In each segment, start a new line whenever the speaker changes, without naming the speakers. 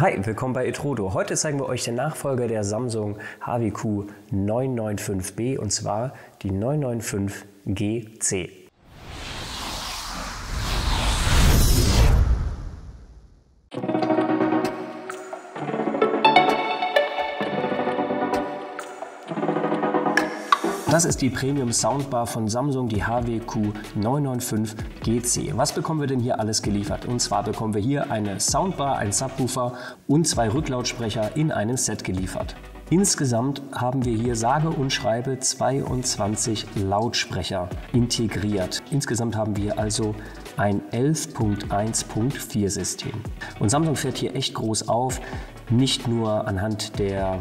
Hi, willkommen bei Etrodo. Heute zeigen wir euch den Nachfolger der Samsung HWQ 995B und zwar die 995GC. Das ist die Premium Soundbar von Samsung, die HWQ 995 GC. Was bekommen wir denn hier alles geliefert? Und zwar bekommen wir hier eine Soundbar, ein Subwoofer und zwei Rücklautsprecher in einem Set geliefert. Insgesamt haben wir hier sage und schreibe 22 Lautsprecher integriert. Insgesamt haben wir also ein 11.1.4 System. Und Samsung fährt hier echt groß auf, nicht nur anhand der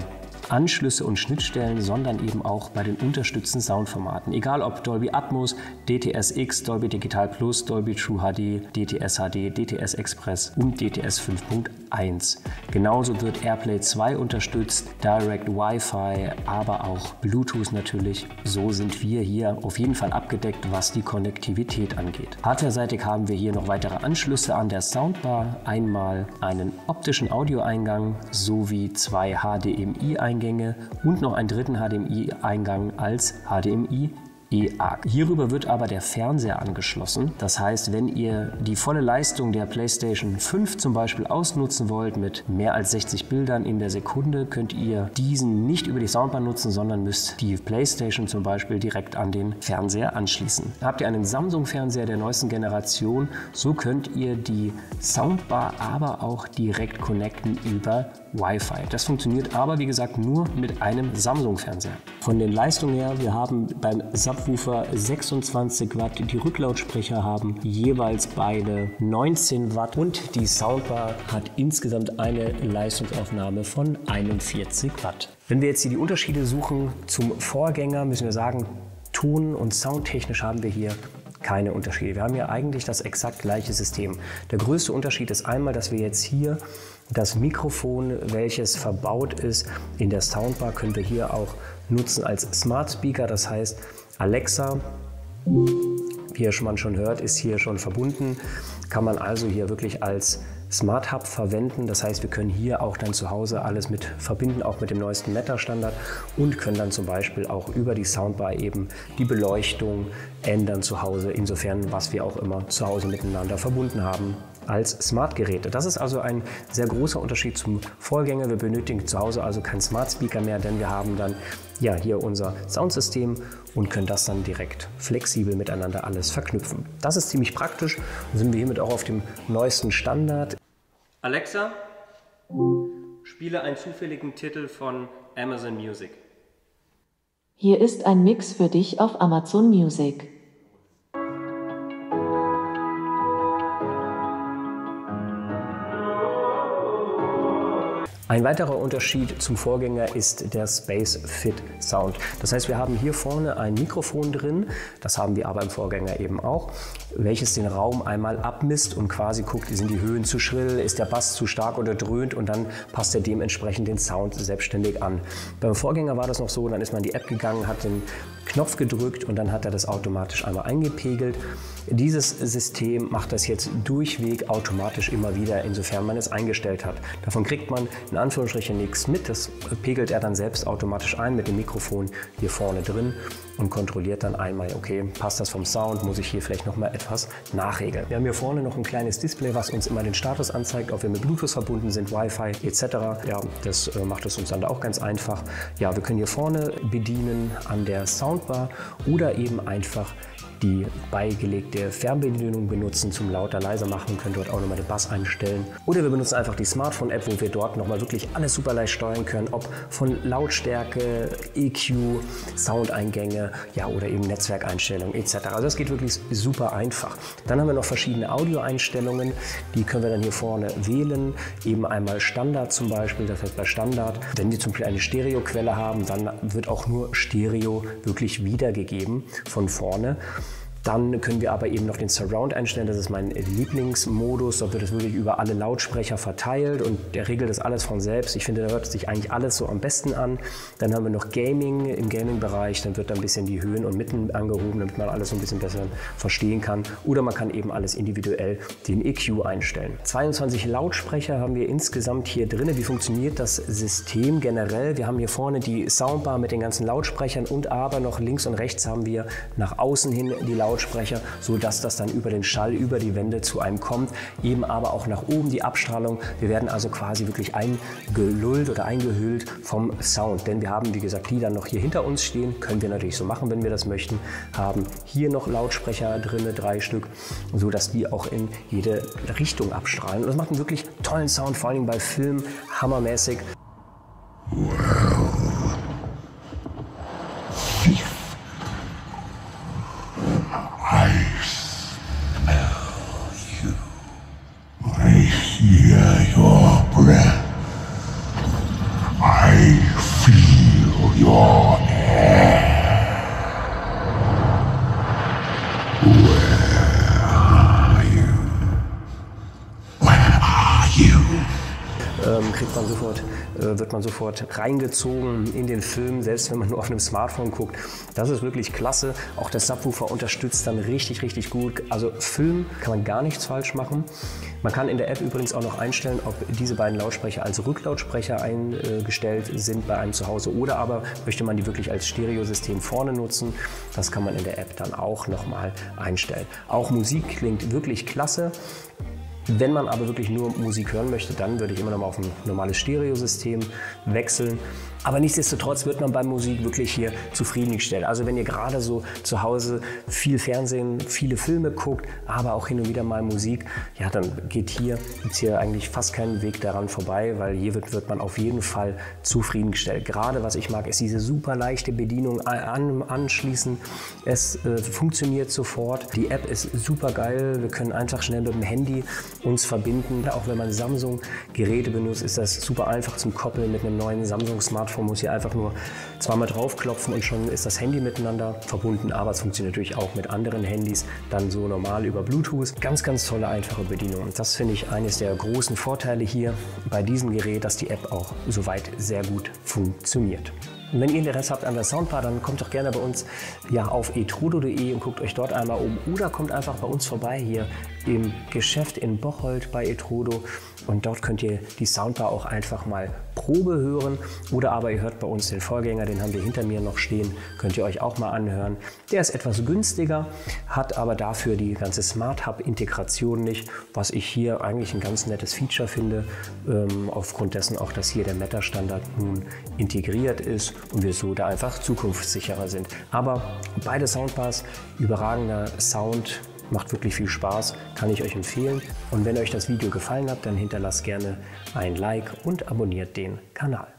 Anschlüsse und Schnittstellen, sondern eben auch bei den unterstützten Soundformaten. Egal ob Dolby Atmos, DTS-X, Dolby Digital Plus, Dolby True HD, DTS HD, DTS Express und DTS 5.1. Genauso wird AirPlay 2 unterstützt, Direct Wi-Fi, aber auch Bluetooth natürlich. So sind wir hier auf jeden Fall abgedeckt, was die Konnektivität angeht. Hardware-seitig haben wir hier noch weitere Anschlüsse an der Soundbar. Einmal einen optischen Audioeingang sowie zwei HDMI-Eingänge Eingänge und noch einen dritten HDMI-Eingang als HDMI eARC. Hierüber wird aber der Fernseher angeschlossen. Das heißt, wenn ihr die volle Leistung der PlayStation 5 zum Beispiel ausnutzen wollt mit mehr als 60 Bildern in der Sekunde, könnt ihr diesen nicht über die Soundbar nutzen, sondern müsst die PlayStation zum Beispiel direkt an den Fernseher anschließen. Habt ihr einen Samsung-Fernseher der neuesten Generation, so könnt ihr die Soundbar aber auch direkt connecten über Wi-Fi. Das funktioniert aber, wie gesagt, nur mit einem Samsung-Fernseher. Von den Leistungen her, wir haben beim Subwoofer 26 Watt, die Rücklautsprecher haben jeweils beide 19 Watt und die Soundbar hat insgesamt eine Leistungsaufnahme von 41 Watt. Wenn wir jetzt hier die Unterschiede suchen zum Vorgänger, müssen wir sagen, ton- und soundtechnisch haben wir hier keine Unterschiede. Wir haben hier eigentlich das exakt gleiche System. Der größte Unterschied ist einmal, dass wir jetzt hier das Mikrofon, welches verbaut ist in der Soundbar, können wir hier auch nutzen als Smart Speaker. Das heißt, Alexa, wie man schon hört, ist hier schon verbunden. Kann man also hier wirklich als Smart Hub verwenden. Das heißt, wir können hier auch dann zu Hause alles mit verbinden, auch mit dem neuesten Meta-Standard und können dann zum Beispiel auch über die Soundbar eben die Beleuchtung ändern zu Hause, insofern was wir auch immer zu Hause miteinander verbunden haben als Smart-Geräte. Das ist also ein sehr großer Unterschied zum Vorgänger. Wir benötigen zu Hause also keinen Smart Speaker mehr, denn wir haben dann ja hier unser Soundsystem und können das dann direkt flexibel miteinander alles verknüpfen. Das ist ziemlich praktisch und sind wir hiermit auch auf dem neuesten Standard.
Alexa, spiele einen zufälligen Titel von Amazon Music.
Hier ist ein Mix für dich auf Amazon Music.
Ein weiterer Unterschied zum Vorgänger ist der Space Fit Sound. Das heißt, wir haben hier vorne ein Mikrofon drin, das haben wir aber im Vorgänger eben auch, welches den Raum einmal abmisst und quasi guckt, sind die Höhen zu schrill, ist der Bass zu stark oder dröhnt und dann passt er dementsprechend den Sound selbstständig an. Beim Vorgänger war das noch so, dann ist man in die App gegangen, hat den Knopf gedrückt und dann hat er das automatisch einmal eingepegelt. Dieses System macht das jetzt durchweg automatisch immer wieder, insofern man es eingestellt hat. Davon kriegt man in Anführungsstrichen nichts mit. Das pegelt er dann selbst automatisch ein mit dem Mikrofon hier vorne drin und kontrolliert dann einmal, okay, passt das vom Sound, muss ich hier vielleicht noch mal etwas nachregeln. Wir haben hier vorne noch ein kleines Display, was uns immer den Status anzeigt, ob wir mit Bluetooth verbunden sind, Wi-Fi etc. Ja, das äh, macht es uns dann auch ganz einfach. Ja, wir können hier vorne bedienen an der Soundbar oder eben einfach die beigelegte Fernbedienung benutzen zum lauter leiser machen können dort auch nochmal den Bass einstellen. Oder wir benutzen einfach die Smartphone-App, wo wir dort nochmal wirklich alles super leicht steuern können, ob von Lautstärke, EQ, Soundeingänge, ja oder eben Netzwerkeinstellungen etc. Also das geht wirklich super einfach. Dann haben wir noch verschiedene Audioeinstellungen, die können wir dann hier vorne wählen. Eben einmal Standard zum Beispiel, das heißt bei Standard, wenn wir zum Beispiel eine Stereoquelle haben, dann wird auch nur Stereo wirklich wiedergegeben von vorne. Dann können wir aber eben noch den Surround einstellen. Das ist mein Lieblingsmodus. Dort wird es wirklich über alle Lautsprecher verteilt und der regelt das alles von selbst. Ich finde, da hört sich eigentlich alles so am besten an. Dann haben wir noch Gaming im Gaming-Bereich. Dann wird da ein bisschen die Höhen und Mitten angehoben, damit man alles so ein bisschen besser verstehen kann. Oder man kann eben alles individuell den EQ einstellen. 22 Lautsprecher haben wir insgesamt hier drin. Wie funktioniert das System generell? Wir haben hier vorne die Soundbar mit den ganzen Lautsprechern und aber noch links und rechts haben wir nach außen hin die Lautsprecher, sodass das dann über den Schall, über die Wände zu einem kommt. Eben aber auch nach oben die Abstrahlung. Wir werden also quasi wirklich eingelullt oder eingehüllt vom Sound. Denn wir haben, wie gesagt, die dann noch hier hinter uns stehen. Können wir natürlich so machen, wenn wir das möchten. Haben hier noch Lautsprecher drin, drei Stück, sodass die auch in jede Richtung abstrahlen. Und das macht einen wirklich tollen Sound, vor allem bei Filmen, hammermäßig.
hear
äh, wird man sofort reingezogen in den Film, selbst wenn man nur auf einem Smartphone guckt. Das ist wirklich klasse. Auch der Subwoofer unterstützt dann richtig, richtig gut. Also Film kann man gar nichts falsch machen. Man kann in der App übrigens auch noch einstellen, ob diese beiden Lautsprecher als Rücklautsprecher eingestellt sind bei einem zu Hause oder aber möchte man die wirklich als Stereosystem vorne nutzen. Das kann man in der App dann auch nochmal einstellen. Auch Musik klingt wirklich klasse. Wenn man aber wirklich nur Musik hören möchte, dann würde ich immer noch mal auf ein normales Stereosystem wechseln. Aber nichtsdestotrotz wird man bei Musik wirklich hier zufriedengestellt. Also wenn ihr gerade so zu Hause viel Fernsehen, viele Filme guckt, aber auch hin und wieder mal Musik, ja, dann geht hier, gibt's hier eigentlich fast keinen Weg daran vorbei, weil hier wird, wird man auf jeden Fall zufriedengestellt. Gerade was ich mag, ist diese super leichte Bedienung an, anschließen. Es äh, funktioniert sofort. Die App ist super geil. Wir können einfach schnell mit dem Handy uns verbinden. Auch wenn man Samsung-Geräte benutzt, ist das super einfach zum Koppeln mit einem neuen Samsung-Smartphone. Smartphone muss hier einfach nur zweimal draufklopfen und schon ist das Handy miteinander verbunden. Aber es funktioniert natürlich auch mit anderen Handys, dann so normal über Bluetooth. Ganz, ganz tolle, einfache Bedienung. Das finde ich eines der großen Vorteile hier bei diesem Gerät, dass die App auch soweit sehr gut funktioniert. Und wenn ihr Interesse habt an der Soundbar, dann kommt doch gerne bei uns ja, auf etrodo.de und guckt euch dort einmal um. Oder kommt einfach bei uns vorbei hier im Geschäft in Bocholt bei Etrodo. Und dort könnt ihr die Soundbar auch einfach mal Probe hören. Oder aber ihr hört bei uns den Vorgänger, den haben wir hinter mir noch stehen. Könnt ihr euch auch mal anhören. Der ist etwas günstiger, hat aber dafür die ganze Smart Hub-Integration nicht, was ich hier eigentlich ein ganz nettes Feature finde. Ähm, aufgrund dessen auch, dass hier der Meta-Standard nun integriert ist und wir so da einfach zukunftssicherer sind. Aber beide Soundbars, überragender Sound, macht wirklich viel Spaß, kann ich euch empfehlen. Und wenn euch das Video gefallen hat, dann hinterlasst gerne ein Like und abonniert den Kanal.